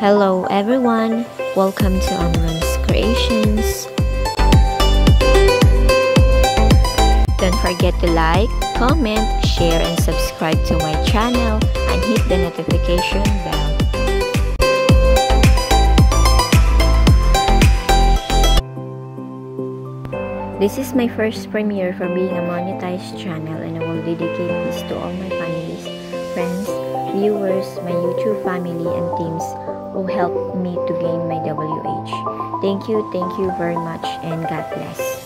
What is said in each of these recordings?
Hello everyone, welcome to Amron's Creations. Don't forget to like, comment, share, and subscribe to my channel and hit the notification bell. This is my first premiere for being a monetized channel and I will dedicate this to all my families, friends, viewers, my YouTube family and teams who helped me to gain my WH. Thank you, thank you very much and God bless.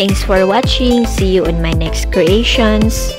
Thanks for watching. See you in my next creations.